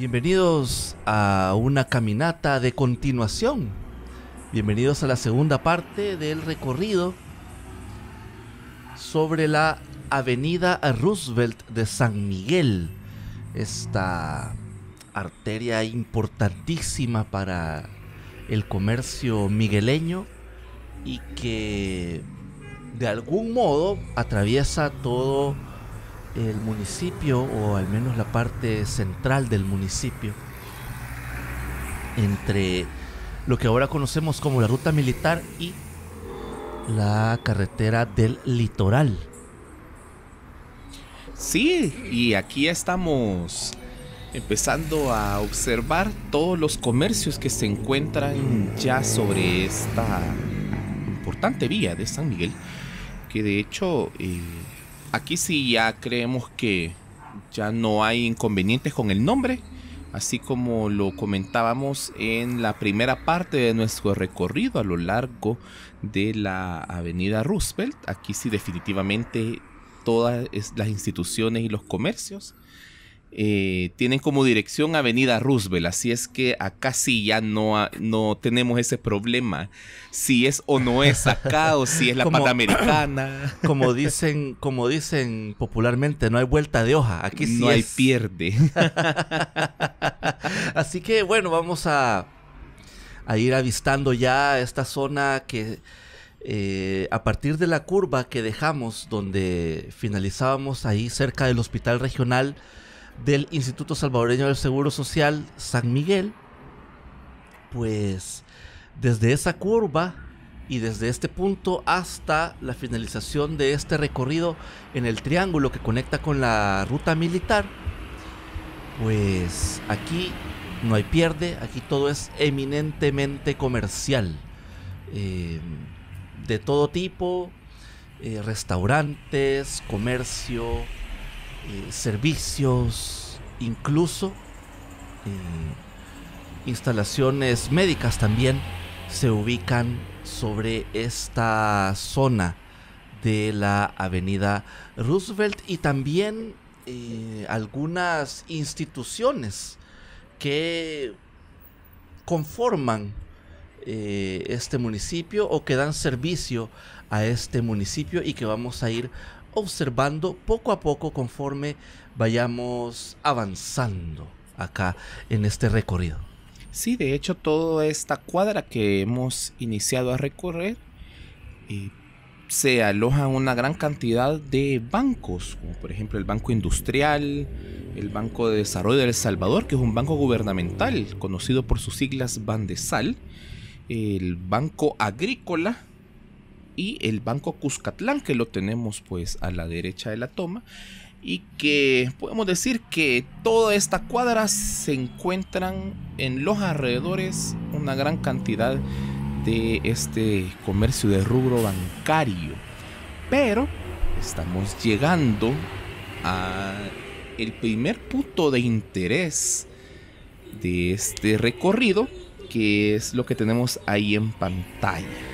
Bienvenidos a una caminata de continuación. Bienvenidos a la segunda parte del recorrido sobre la avenida Roosevelt de San Miguel. Esta arteria importantísima para el comercio migueleño y que de algún modo atraviesa todo el municipio, o al menos la parte central del municipio, entre lo que ahora conocemos como la ruta militar y la carretera del litoral. Sí, y aquí estamos empezando a observar todos los comercios que se encuentran ya sobre esta importante vía de San Miguel, que de hecho eh, Aquí sí ya creemos que ya no hay inconvenientes con el nombre, así como lo comentábamos en la primera parte de nuestro recorrido a lo largo de la avenida Roosevelt. Aquí sí definitivamente todas las instituciones y los comercios eh, tienen como dirección Avenida Roosevelt, así es que acá sí ya no, no tenemos ese problema, si es o no es acá o si es la como, Panamericana. Como dicen, como dicen popularmente, no hay vuelta de hoja, aquí sí no hay pierde. así que bueno, vamos a, a ir avistando ya esta zona que eh, a partir de la curva que dejamos donde finalizábamos ahí cerca del hospital regional, del Instituto Salvadoreño del Seguro Social San Miguel, pues desde esa curva y desde este punto hasta la finalización de este recorrido en el triángulo que conecta con la ruta militar, pues aquí no hay pierde, aquí todo es eminentemente comercial, eh, de todo tipo, eh, restaurantes, comercio, eh, servicios, incluso eh, instalaciones médicas también se ubican sobre esta zona de la avenida Roosevelt y también eh, algunas instituciones que conforman este municipio o que dan servicio a este municipio y que vamos a ir observando poco a poco conforme vayamos avanzando acá en este recorrido. Sí, de hecho toda esta cuadra que hemos iniciado a recorrer eh, se aloja una gran cantidad de bancos, como por ejemplo el Banco Industrial, el Banco de Desarrollo de El Salvador, que es un banco gubernamental conocido por sus siglas Bandesal, el Banco Agrícola, y el Banco Cuscatlán, que lo tenemos pues a la derecha de la toma. Y que podemos decir que toda esta cuadra se encuentran en los alrededores una gran cantidad de este comercio de rubro bancario. Pero estamos llegando a el primer punto de interés de este recorrido, que es lo que tenemos ahí en pantalla.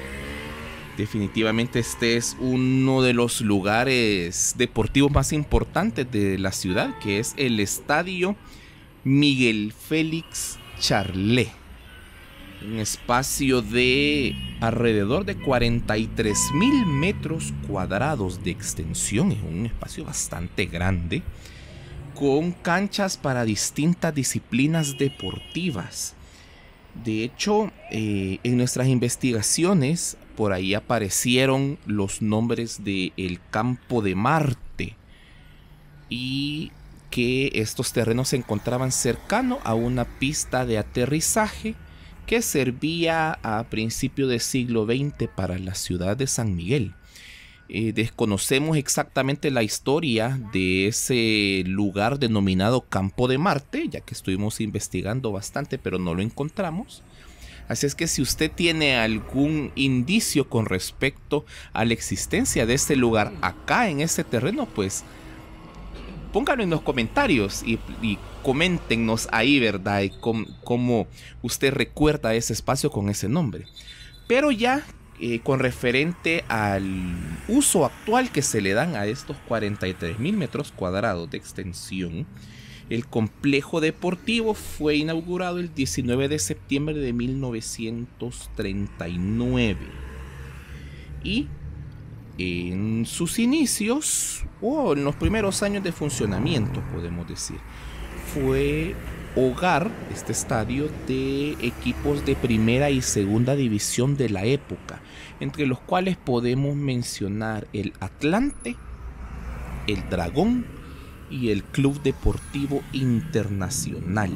Definitivamente este es uno de los lugares deportivos más importantes de la ciudad, que es el Estadio Miguel Félix Charlé. Un espacio de alrededor de 43 mil metros cuadrados de extensión. Es un espacio bastante grande. Con canchas para distintas disciplinas deportivas. De hecho, eh, en nuestras investigaciones por ahí aparecieron los nombres del el campo de Marte y que estos terrenos se encontraban cercano a una pista de aterrizaje que servía a principio del siglo XX para la ciudad de San Miguel. Eh, desconocemos exactamente la historia de ese lugar denominado Campo de Marte, ya que estuvimos investigando bastante, pero no lo encontramos. Así es que si usted tiene algún indicio con respecto a la existencia de este lugar acá en este terreno, pues pónganlo en los comentarios y, coméntenos ahí, ¿verdad? Y cómo, usted recuerda ese espacio con ese nombre. Pero ya eh, con referente al uso actual que se le dan a estos 43 mil metros cuadrados de extensión, El complejo deportivo fue inaugurado el 19 de septiembre de 1939. Y en sus inicios, o en los primeros años de funcionamiento, podemos decir, fue hogar, este estadio, de equipos de primera y segunda división de la época, entre los cuales podemos mencionar el Atlante, el Dragón y el Club Deportivo Internacional.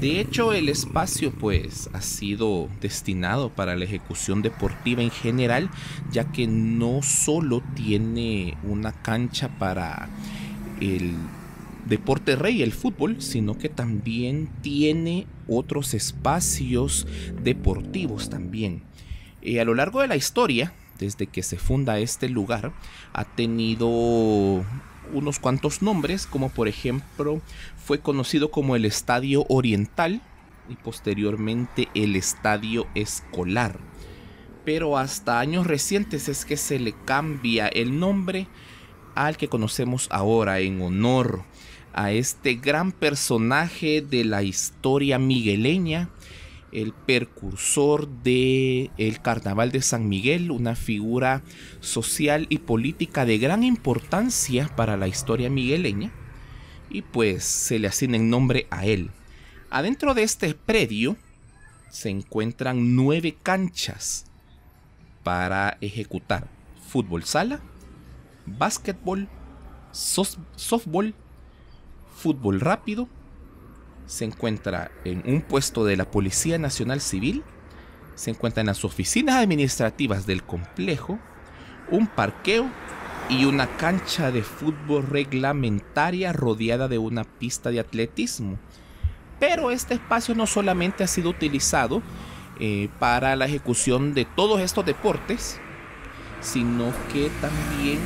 De hecho, el espacio pues ha sido destinado para la ejecución deportiva en general, ya que no solo tiene una cancha para el deporte rey, el fútbol, sino que también tiene otros espacios deportivos también. Eh, a lo largo de la historia, desde que se funda este lugar, ha tenido unos cuantos nombres, como por ejemplo fue conocido como el Estadio Oriental y posteriormente el Estadio Escolar. Pero hasta años recientes es que se le cambia el nombre al que conocemos ahora en honor a este gran personaje de la historia migueleña, el precursor de el Carnaval de San Miguel, una figura social y política de gran importancia para la historia migueleña, y pues se le asigna el nombre a él. Adentro de este predio se encuentran nueve canchas para ejecutar fútbol sala, básquetbol, softball, fútbol rápido, se encuentra en un puesto de la Policía Nacional Civil, se encuentra en las oficinas administrativas del complejo, un parqueo y una cancha de fútbol reglamentaria rodeada de una pista de atletismo. Pero este espacio no solamente ha sido utilizado eh, para la ejecución de todos estos deportes, sino que también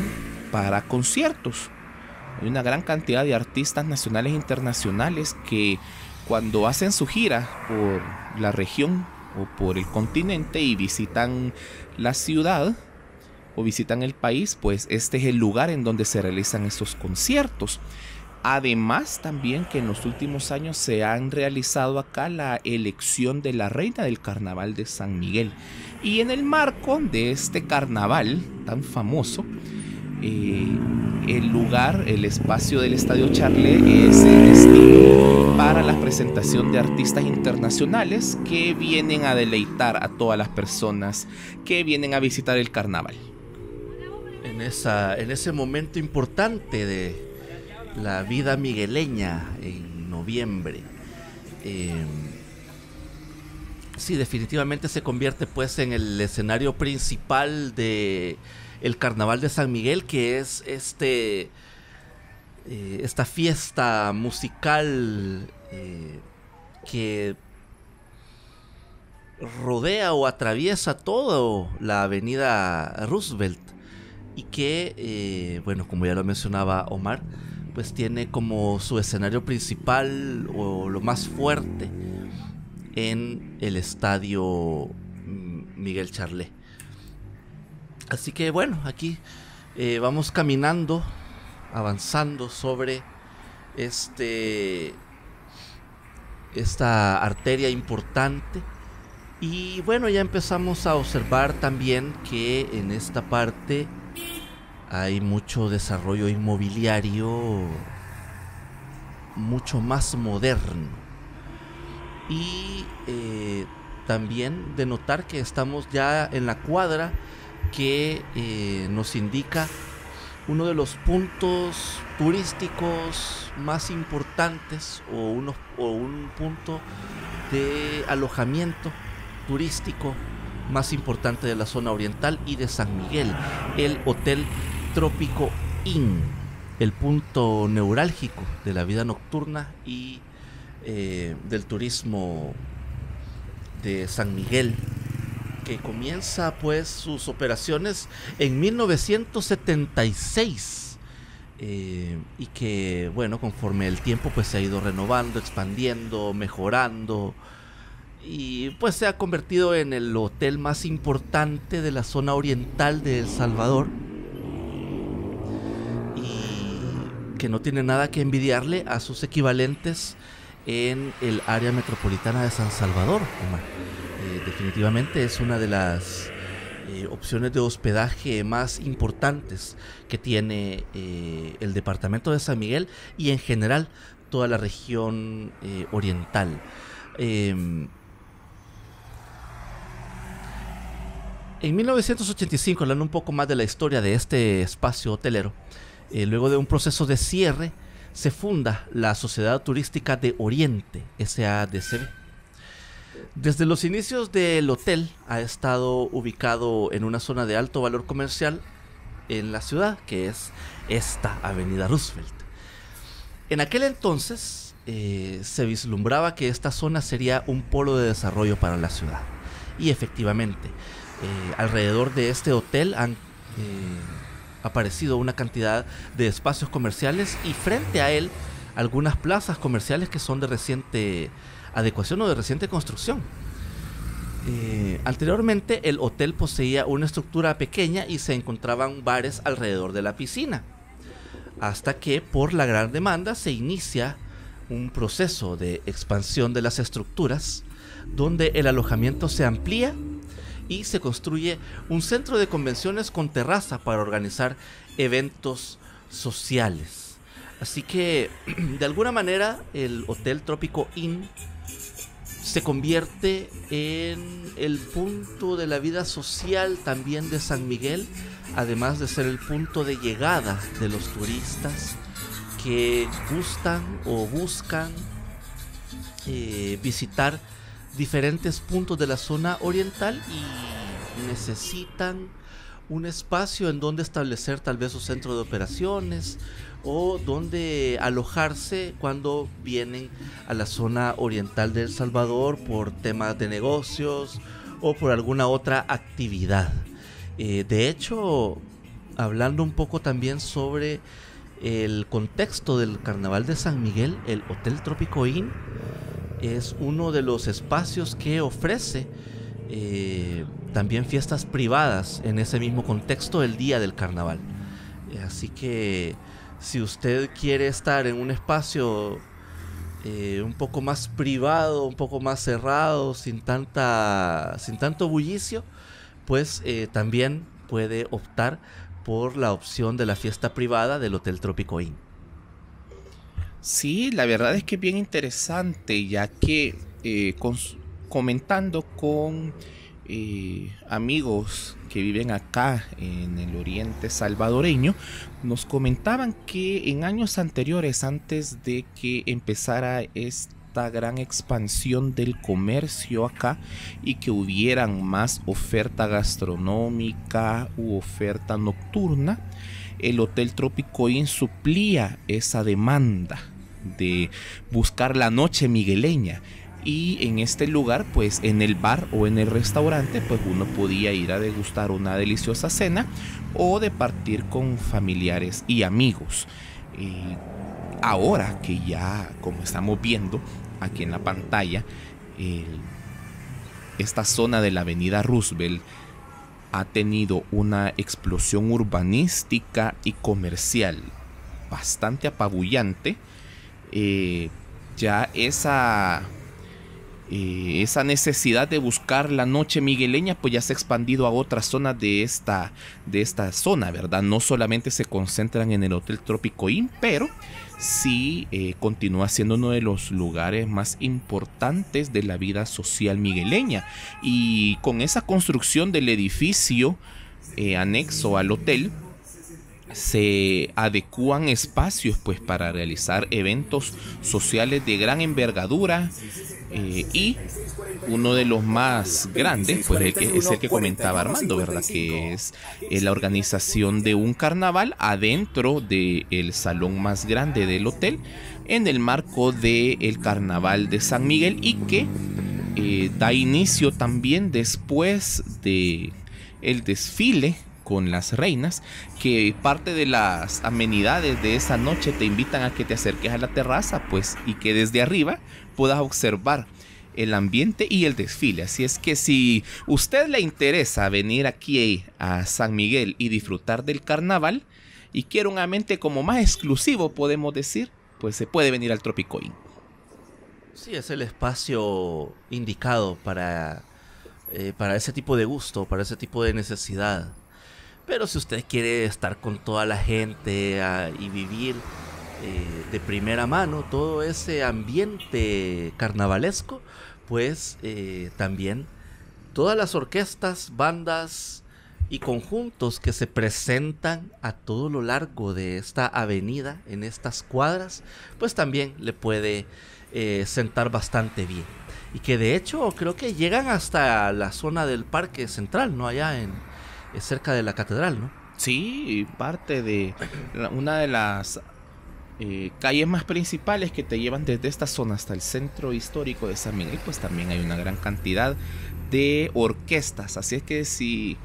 para conciertos. Hay una gran cantidad de artistas nacionales e internacionales que cuando hacen su gira por la región o por el continente y visitan la ciudad o visitan el país, pues este es el lugar en donde se realizan esos conciertos. Además, también que en los últimos años se han realizado acá la elección de la reina del carnaval de San Miguel. Y en el marco de este carnaval tan famoso, el lugar, el espacio del Estadio Charle es el destino para la presentación de artistas internacionales que vienen a deleitar a todas las personas que vienen a visitar el carnaval. En, esa, en ese momento importante de la vida migueleña en noviembre, eh, sí, definitivamente se convierte pues en el escenario principal de el Carnaval de San Miguel, que es este eh, esta fiesta musical eh, que rodea o atraviesa toda la avenida Roosevelt y que, eh, bueno, como ya lo mencionaba Omar, pues tiene como su escenario principal o lo más fuerte en el estadio Miguel Charlet. Así que bueno, aquí eh, vamos caminando, avanzando sobre este esta arteria importante y bueno ya empezamos a observar también que en esta parte hay mucho desarrollo inmobiliario mucho más moderno y eh, también de notar que estamos ya en la cuadra que eh, nos indica uno de los puntos turísticos más importantes o, uno, o un punto de alojamiento turístico más importante de la zona oriental y de San Miguel, el Hotel Trópico Inn, el punto neurálgico de la vida nocturna y eh, del turismo de San Miguel que comienza pues sus operaciones en 1976 eh, y que bueno conforme el tiempo pues se ha ido renovando, expandiendo, mejorando y pues se ha convertido en el hotel más importante de la zona oriental de El Salvador y que no tiene nada que envidiarle a sus equivalentes en el área metropolitana de San Salvador. Eh, definitivamente es una de las eh, opciones de hospedaje más importantes que tiene eh, el departamento de San Miguel y en general toda la región oriental. Em, en 1985, hablando un poco más de la historia de este espacio hotelero, luego de un proceso de cierre, se funda la Sociedad Turística de Oriente, SADCB. Desde los inicios del hotel ha estado ubicado en una zona de alto valor comercial en la ciudad, que es esta Avenida Roosevelt. En aquel entonces eh, se vislumbraba que esta zona sería un polo de desarrollo para la ciudad. Y efectivamente, eh, alrededor de este hotel han... Eh, aparecido una cantidad de espacios comerciales y frente a él algunas plazas comerciales que son de reciente adecuación o de reciente construcción. Eh, anteriormente el hotel poseía una estructura pequeña y se encontraban bares alrededor de la piscina, hasta que por la gran demanda se inicia un proceso de expansión de las estructuras, donde el alojamiento se amplía y se construye un centro de convenciones con terraza para organizar eventos sociales. Así que de alguna manera el Hotel Trópico Inn se convierte en el punto de la vida social también de San Miguel, además de ser el punto de llegada de los turistas que gustan o buscan eh, visitar diferentes puntos de la zona oriental y necesitan un espacio en donde establecer tal vez su centro de operaciones o donde alojarse cuando vienen a la zona oriental de El Salvador por temas de negocios o por alguna otra actividad. Eh, de hecho, hablando un poco también sobre el contexto del Carnaval de San Miguel, el Hotel Trópico Inn es uno de los espacios que ofrece eh, también fiestas privadas en ese mismo contexto del día del carnaval. Eh, así que si usted quiere estar en un espacio eh, un poco más privado, un poco más cerrado, sin tanta, sin tanto bullicio, pues también puede optar por la opción de la fiesta privada del Hotel Tropico Inn. Sí, la verdad es que es bien interesante, ya que eh, comentando con eh, amigos que viven acá en el oriente salvadoreño, nos comentaban que en años anteriores, antes de que empezara esta gran expansión del comercio acá y que hubieran más oferta gastronómica u oferta nocturna, el Hotel Trópico Inn suplía esa demanda de buscar la noche migueleña. Y en este lugar, pues en el bar o en el restaurante, pues uno podía ir a degustar una deliciosa cena o de partir con familiares y amigos. ahora que ya, como estamos viendo aquí en la pantalla, esta zona de la avenida Roosevelt ha tenido una explosión urbanística y comercial bastante apabullante, eh, ya esa, eh, esa necesidad de buscar la noche migueleña pues ya se ha expandido a otras zonas de esta, de esta zona, ¿verdad? No solamente se concentran en el Hotel Trópico Inn, pero sí eh, continúa siendo uno de los lugares más importantes de la vida social migueleña. Y con esa construcción del edificio eh, anexo al hotel, se adecuan espacios pues para realizar eventos sociales de gran envergadura eh, y uno de los más grandes pues es el que comentaba Armando verdad que es eh, la organización de un carnaval adentro del salón más grande del hotel en el marco del carnaval de San Miguel y que eh, da inicio también después de el desfile con las reinas, que parte de las amenidades de esa noche te invitan a que te acerques a la terraza, pues, y que desde arriba puedas observar el ambiente y el desfile. Así es que si usted le interesa venir aquí a San Miguel y disfrutar del carnaval, y quiere un ambiente como más exclusivo, podemos decir, pues se puede venir al Tropicoin. Sí, es el espacio indicado para, eh, para ese tipo de gusto, para ese tipo de necesidad. Pero si usted quiere estar con toda la gente ah, y vivir eh, de primera mano todo ese ambiente carnavalesco, pues eh, también todas las orquestas, bandas y conjuntos que se presentan a todo lo largo de esta avenida, en estas cuadras, pues también le puede eh, sentar bastante bien. Y que de hecho creo que llegan hasta la zona del parque central, ¿no? Allá en, cerca de la catedral, ¿no? Sí, parte de una de las eh, calles más principales que te llevan desde esta zona hasta el centro histórico de San Miguel, pues también hay una gran cantidad de orquestas. Así es que si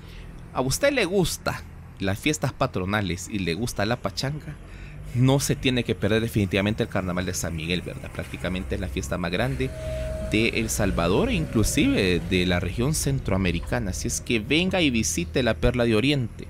a usted le gusta las fiestas patronales y le gusta la pachanga, no se tiene que perder definitivamente el carnaval de San Miguel, ¿verdad? Prácticamente es la fiesta más grande de El Salvador e inclusive de la región centroamericana. Así es que venga y visite la Perla de Oriente.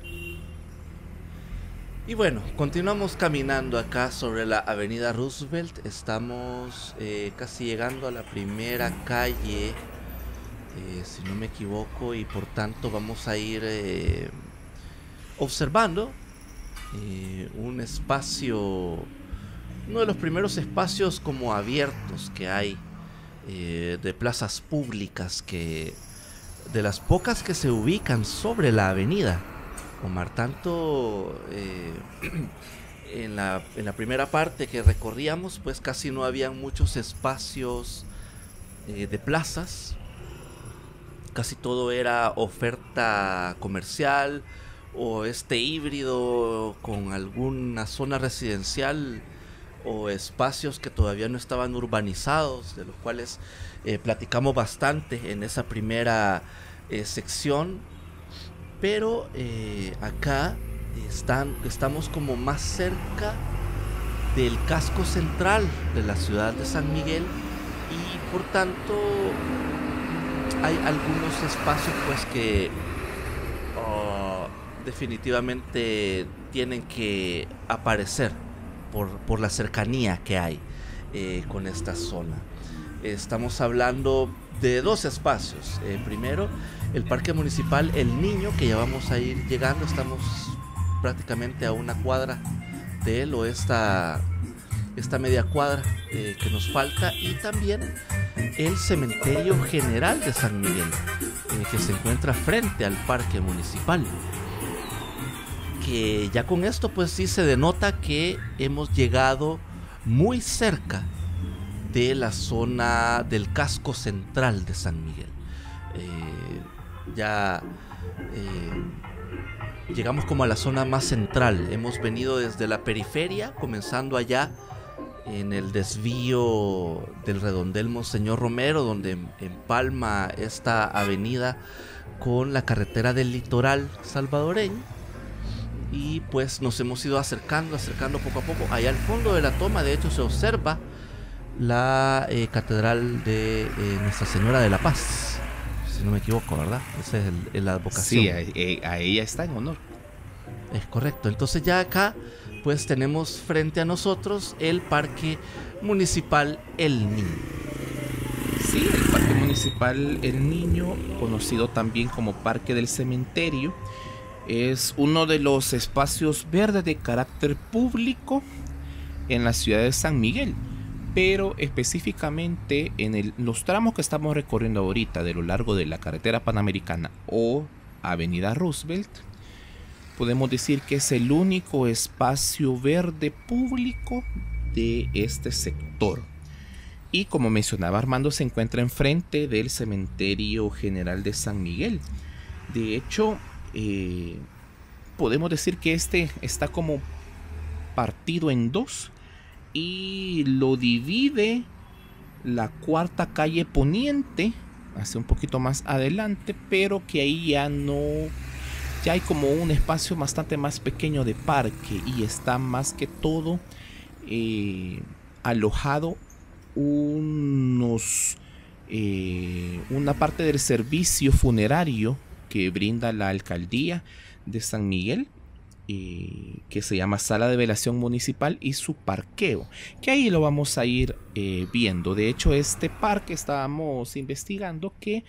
Y bueno, continuamos caminando acá sobre la avenida Roosevelt. Estamos eh, casi llegando a la primera calle, eh, si no me equivoco, y por tanto vamos a ir eh, observando un espacio, uno de los primeros espacios como abiertos que hay de plazas públicas que de las pocas que se ubican sobre la avenida. Omar, tanto eh, en, la, primera parte que recorríamos, pues casi no había muchos espacios eh, de plazas, casi todo era oferta comercial o este híbrido con alguna zona residencial o espacios que todavía no estaban urbanizados, de los cuales eh, platicamos bastante en esa primera sección. Pero eh, acá están, estamos como más cerca del casco central de la ciudad de San Miguel y por tanto hay algunos espacios pues que oh, definitivamente tienen que aparecer por, la cercanía que hay eh, con esta zona. Estamos hablando de dos espacios. Eh, primero, el Parque Municipal El Niño, que ya vamos a ir llegando, estamos prácticamente a una cuadra de él o esta, esta media cuadra eh, que nos falta y también el Cementerio General de San Miguel, eh, que se encuentra frente al Parque Municipal. Que ya con esto pues sí se denota que hemos llegado muy cerca de la zona del casco central de San Miguel. Eh, ya eh, llegamos como a la zona más central. Hemos venido desde la periferia, comenzando allá en el desvío del redondel Monseñor Romero, donde empalma esta avenida con la carretera del litoral salvadoreño. Y pues nos hemos ido acercando, acercando poco a poco. Allá al fondo de la toma, de hecho, se observa la eh, catedral de eh, Nuestra Señora de la Paz no me equivoco, ¿verdad? Esa es la advocación. Sí, eh, a, ella está en honor. Es correcto. Entonces ya acá, pues tenemos frente a nosotros el Parque Municipal El Niño. Sí, el Parque Municipal El Niño, conocido también como Parque del Cementerio, es uno de los espacios verdes de carácter público en la ciudad de San Miguel pero específicamente en los tramos que estamos recorriendo ahorita de lo largo de la carretera panamericana o Avenida Roosevelt, podemos decir que es el único espacio verde público de este sector. Y como mencionaba Armando, se encuentra enfrente del Cementerio General de San Miguel. De hecho, eh, podemos decir que este está como partido en dos y lo divide la cuarta calle poniente, hacia un poquito más adelante, pero que ahí ya no, ya hay como un espacio bastante más pequeño de parque y está más que todo eh, alojado unos, eh, una parte del servicio funerario que brinda la alcaldía de San Miguel que se llama Sala de Velación Municipal y su parqueo, que ahí lo vamos a ir eh, viendo. De hecho, este parque estábamos investigando que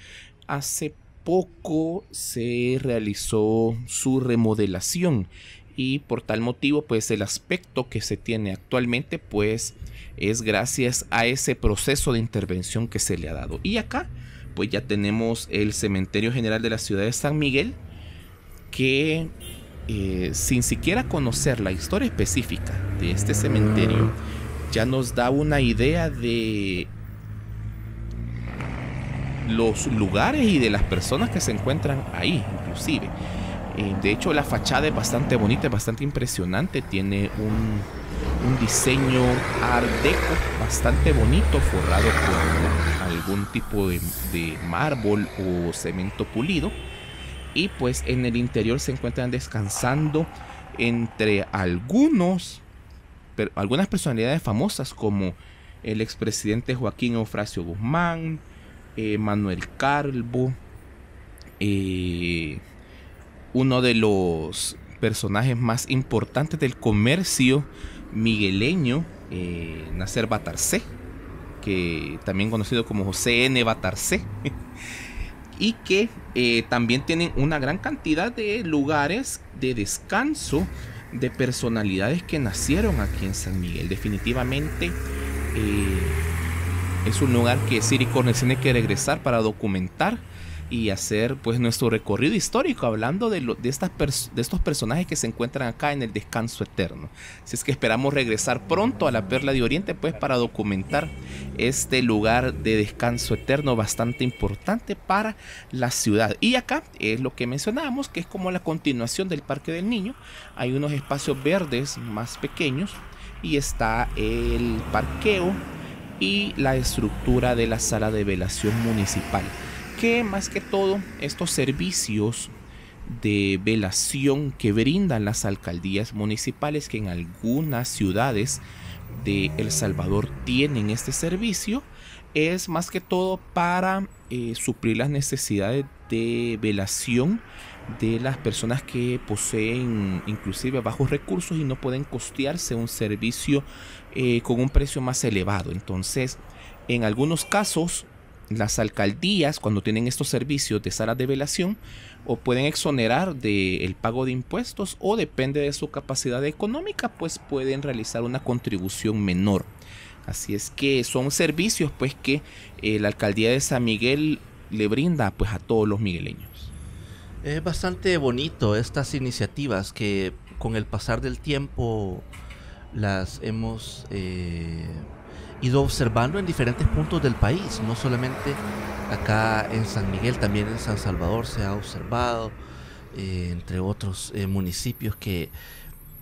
hace poco se realizó su remodelación y por tal motivo pues el aspecto que se tiene actualmente pues es gracias a ese proceso de intervención que se le ha dado. Y acá pues ya tenemos el Cementerio General de la Ciudad de San Miguel que eh, sin siquiera conocer la historia específica de este cementerio, ya nos da una idea de los lugares y de las personas que se encuentran ahí, inclusive. Eh, de hecho, la fachada es bastante bonita, es bastante impresionante. Tiene un, diseño art deco bastante bonito, forrado con algún tipo de, de mármol o cemento pulido. Y pues en el interior se encuentran descansando entre algunos, algunas personalidades famosas como el expresidente Joaquín Eufrasio Guzmán, eh, Manuel Calvo, eh, uno de los personajes más importantes del comercio migueleño, eh, Nacer Batarcé, que también conocido como José N. Batarcé. y que eh, también tienen una gran cantidad de lugares de descanso de personalidades que nacieron aquí en San Miguel. Definitivamente eh, es un lugar que Siri Cornell tiene que regresar para documentar y hacer pues nuestro recorrido histórico hablando de, de, estas de estos personajes que se encuentran acá en el descanso eterno. Si es que esperamos regresar pronto a la Perla de Oriente pues para documentar este lugar de descanso eterno bastante importante para la ciudad. Y acá es lo que mencionábamos que es como la continuación del Parque del Niño. Hay unos espacios verdes más pequeños y está el parqueo y la estructura de la sala de velación municipal más que todo estos servicios de velación que brindan las alcaldías municipales que en algunas ciudades de El Salvador tienen este servicio es más que todo para eh, suplir las necesidades de velación de las personas que poseen inclusive bajos recursos y no pueden costearse un servicio eh, con un precio más elevado. Entonces, en algunos casos las alcaldías, cuando tienen estos servicios de salas de velación, o pueden exonerar del pago de impuestos o depende de su capacidad económica, pues pueden realizar una contribución menor. Así es que son servicios pues que eh, la alcaldía de San Miguel le brinda pues a todos los migueleños. Es bastante bonito estas iniciativas que con el pasar del tiempo las hemos eh, ido observando en diferentes puntos del país, no solamente acá en San Miguel, también en San Salvador se ha observado, eh, entre otros eh, municipios que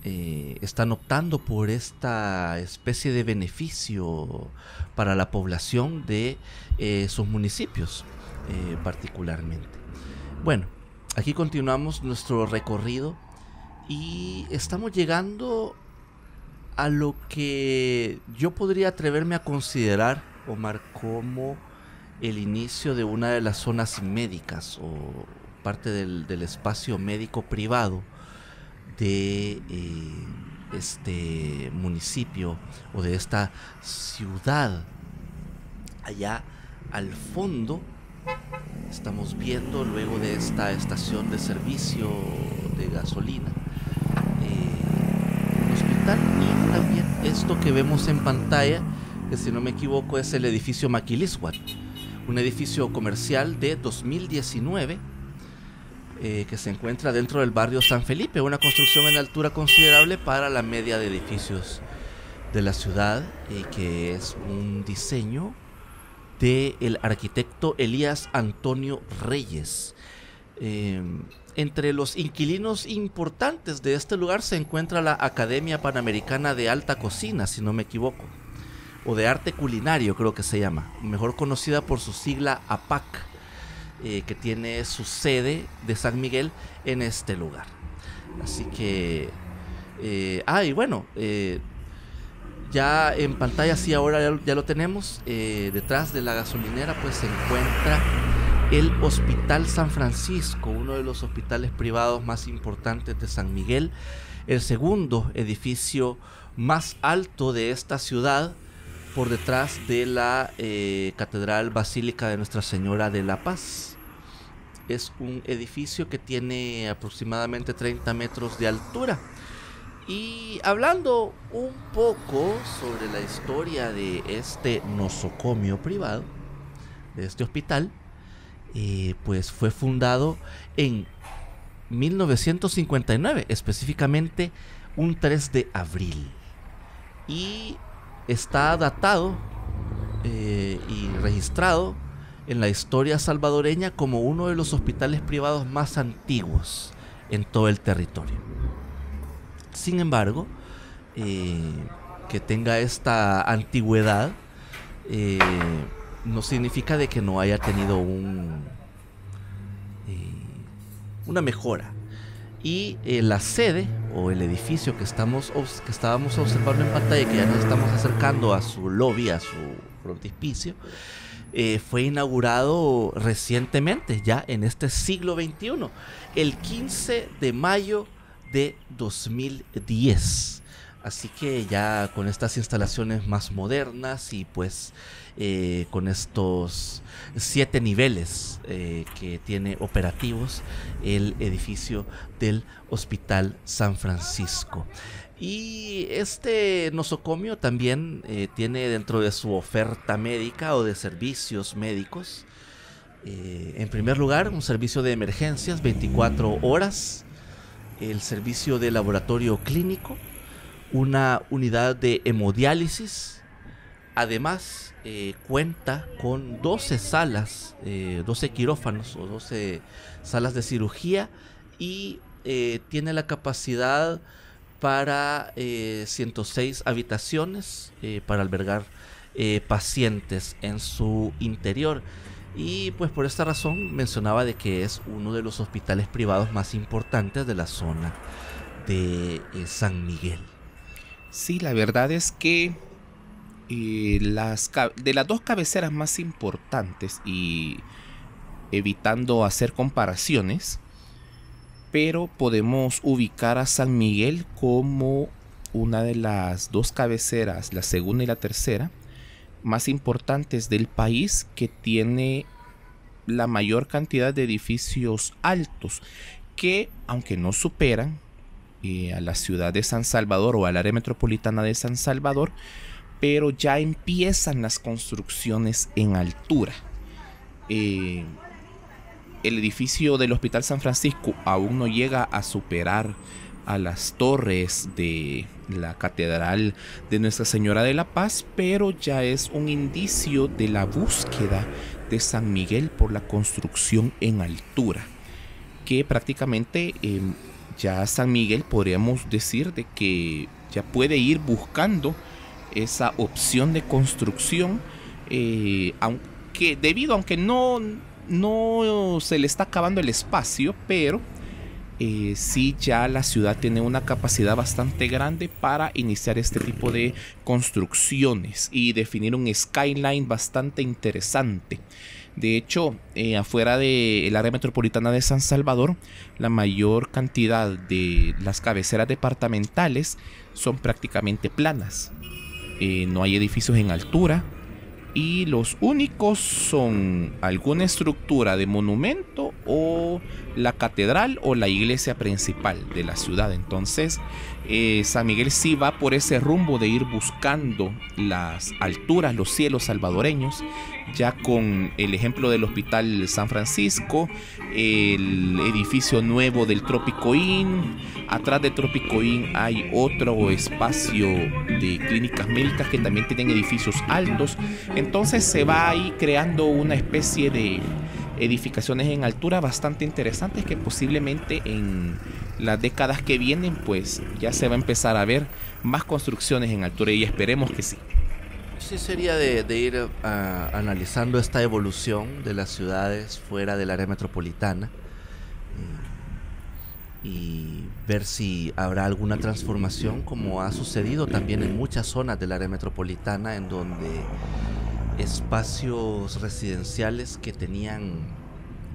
eh, están optando por esta especie de beneficio para la población de sus municipios particularmente. Bueno, aquí continuamos nuestro recorrido y estamos llegando a lo que yo podría atreverme a considerar, Omar, como el inicio de una de las zonas médicas o parte del, espacio médico privado de eh, este municipio o de esta ciudad. Allá al fondo estamos viendo luego de esta estación de servicio de gasolina y también esto que vemos en pantalla, que si no me equivoco es el edificio Maquiliswat, un edificio comercial de 2019 eh, que se encuentra dentro del barrio San Felipe, una construcción en altura considerable para la media de edificios de la ciudad, y que es un diseño del el arquitecto Elías Antonio Reyes. Eh, entre los inquilinos importantes de este lugar se encuentra la Academia Panamericana de Alta Cocina, si no me equivoco, o de Arte Culinario creo que se llama, mejor conocida por su sigla APAC, eh, que tiene su sede de San Miguel en este lugar. Así que... Eh, ah, y bueno, eh, ya en pantalla sí ahora ya, lo tenemos, detrás de la gasolinera pues se encuentra el Hospital San Francisco, uno de los hospitales privados más importantes de San Miguel, el segundo edificio más alto de esta ciudad, por detrás de la eh, Catedral Basílica de Nuestra Señora de la Paz. Es un edificio que tiene aproximadamente 30 metros de altura. Y hablando un poco sobre la historia de este nosocomio privado, de este hospital, eh, pues fue fundado en 1959, específicamente un 3 de abril. Y está datado eh, y registrado en la historia salvadoreña como uno de los hospitales privados más antiguos en todo el territorio. Sin embargo, eh, que tenga esta antigüedad no significa de que no haya tenido un, una mejora y eh, la sede o el edificio que, estamos, que estábamos observando en pantalla, que ya nos estamos acercando a su lobby, a su frontispicio, eh, fue inaugurado recientemente, ya en este siglo XXI, el 15 de mayo de 2010. Así que ya con estas instalaciones más modernas y pues eh, con estos siete niveles eh, que tiene operativos el edificio del Hospital San Francisco. Y este nosocomio también eh, tiene dentro de su oferta médica o de servicios médicos, en primer lugar, un servicio de emergencias 24 horas, el servicio de laboratorio clínico, una unidad de hemodiálisis, además eh, cuenta con 12 salas, 12 eh, quirófanos o 12 salas de cirugía y eh, tiene la capacidad para 106 habitaciones para albergar pacientes en su interior. Y pues por esta razón mencionaba de que es uno de los hospitales privados más importantes de la zona de San Miguel. Sí, la verdad es que las, de las dos cabeceras más importantes y evitando hacer comparaciones, pero podemos ubicar a San Miguel como una de las dos cabeceras, la segunda y la tercera, más importantes del país que tiene la mayor cantidad de edificios altos que, aunque no superan eh, a la ciudad de San Salvador o al área metropolitana de San Salvador, pero ya empiezan las construcciones en altura. Eh, el edificio del Hospital San Francisco aún no llega a superar a las torres de la Catedral de Nuestra Señora de la Paz, pero ya es un indicio de la búsqueda de San Miguel por la construcción en altura, que prácticamente em, ya San Miguel podríamos decir de que ya puede ir buscando esa opción de construcción, eh, aunque debido, aunque no, no se le está acabando el espacio, pero eh, sí ya la ciudad tiene una capacidad bastante grande para iniciar este tipo de construcciones y definir un skyline bastante interesante. De hecho, eh, afuera del área metropolitana de San Salvador, la mayor cantidad de las cabeceras departamentales son prácticamente planas. Eh, no hay edificios en altura y los únicos son alguna estructura de monumento o la catedral o la iglesia principal de la ciudad. Entonces, eh, San Miguel sí va por ese rumbo de ir buscando las alturas, los cielos salvadoreños, ya con el ejemplo del Hospital San Francisco, el edificio nuevo del Trópico Inn. Atrás de Trópico Inn hay otro espacio de clínicas médicas que también tienen edificios altos. Entonces se va ahí creando una especie de edificaciones en altura bastante interesantes que posiblemente en las décadas que vienen pues ya se va a empezar a ver más construcciones en altura y esperemos que sí. Sí, sería de, ir ah, analizando esta evolución de las ciudades fuera del área metropolitana eh, y ver si habrá alguna transformación como ha sucedido también en muchas zonas del área metropolitana en donde espacios residenciales que tenían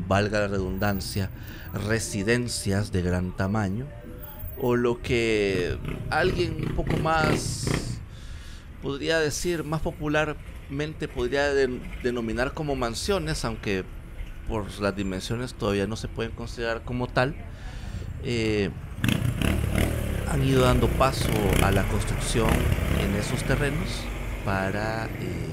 valga la redundancia, residencias de gran tamaño, o lo que alguien un poco más, podría decir, más popularmente podría denominar como mansiones, aunque por las dimensiones todavía no se pueden considerar como tal, eh, han ido dando paso a la construcción en esos terrenos para eh,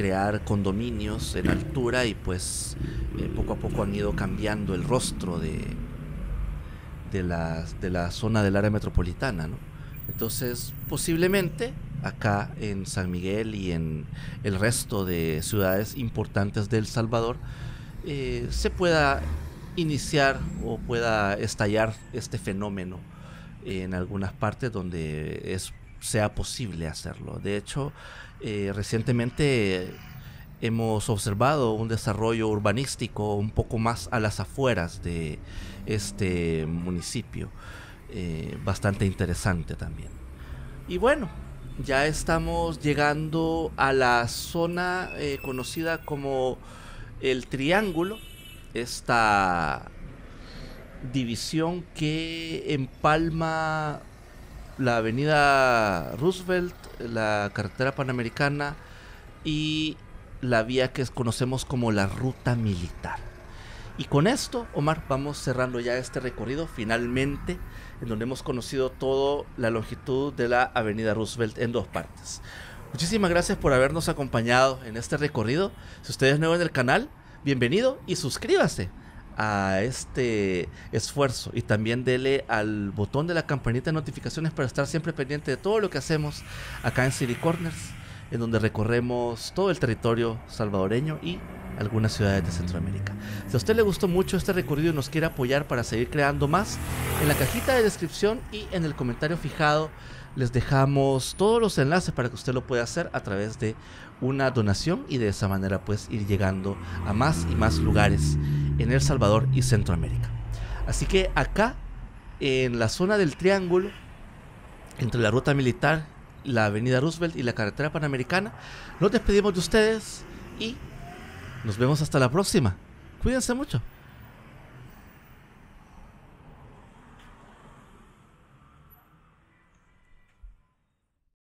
crear condominios en altura y pues eh, poco a poco han ido cambiando el rostro de, de, la, de la zona del área metropolitana. Entonces posiblemente acá en San Miguel y en el resto de ciudades importantes de El Salvador eh, se pueda iniciar o pueda estallar este fenómeno en algunas partes donde es, sea posible hacerlo. De hecho, eh, recientemente hemos observado un desarrollo urbanístico un poco más a las afueras de este municipio, eh, bastante interesante también. Y bueno, ya estamos llegando a la zona eh, conocida como el Triángulo, esta división que empalma la avenida Roosevelt, la carretera panamericana y la vía que conocemos como la ruta militar. Y con esto, Omar, vamos cerrando ya este recorrido finalmente, en donde hemos conocido toda la longitud de la avenida Roosevelt en dos partes. Muchísimas gracias por habernos acompañado en este recorrido. Si usted es nuevo en el canal, bienvenido y suscríbase a este esfuerzo y también dele al botón de la campanita de notificaciones para estar siempre pendiente de todo lo que hacemos acá en City Corners, en donde recorremos todo el territorio salvadoreño y algunas ciudades de Centroamérica. Si a usted le gustó mucho este recorrido y nos quiere apoyar para seguir creando más, en la cajita de descripción y en el comentario fijado les dejamos todos los enlaces para que usted lo pueda hacer a través de una donación y de esa manera pues ir llegando a más y más lugares en El Salvador y Centroamérica. Así que acá, en la zona del triángulo, entre la ruta militar, la avenida Roosevelt y la carretera panamericana, nos despedimos de ustedes y nos vemos hasta la próxima. Cuídense mucho.